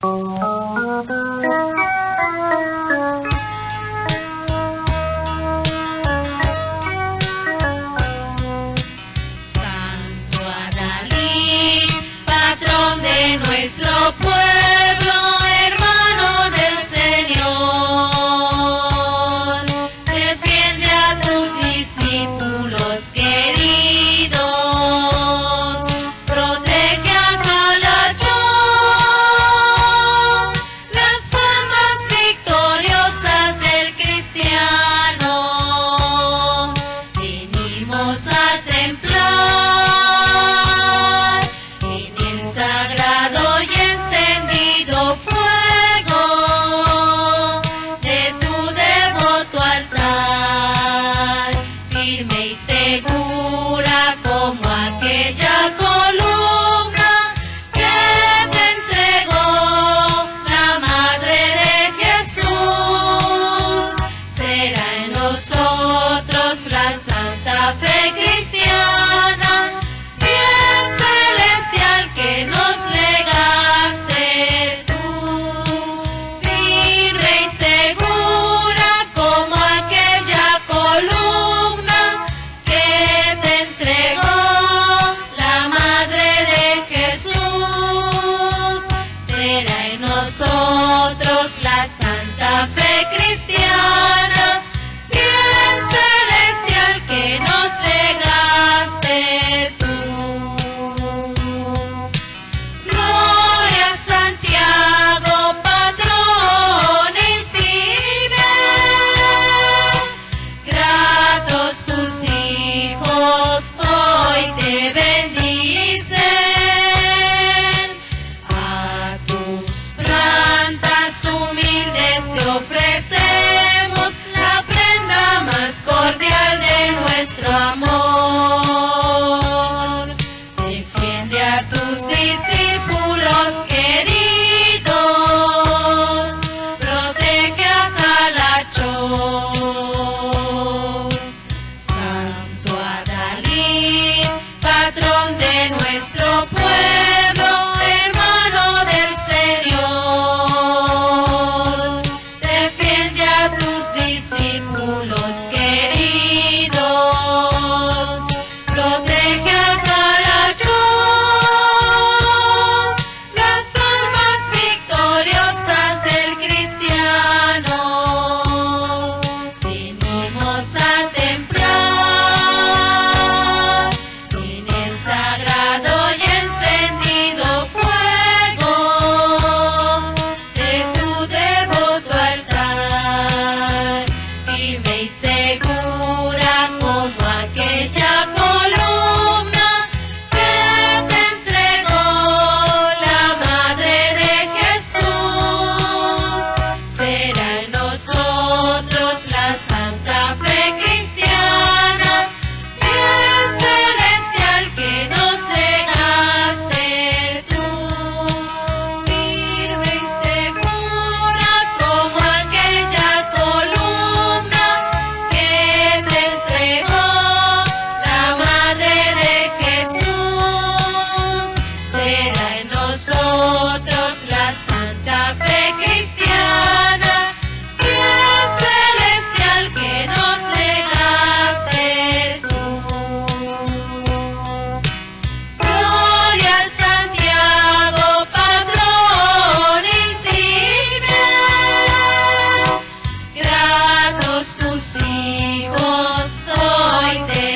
Santo To tus hijos hoy te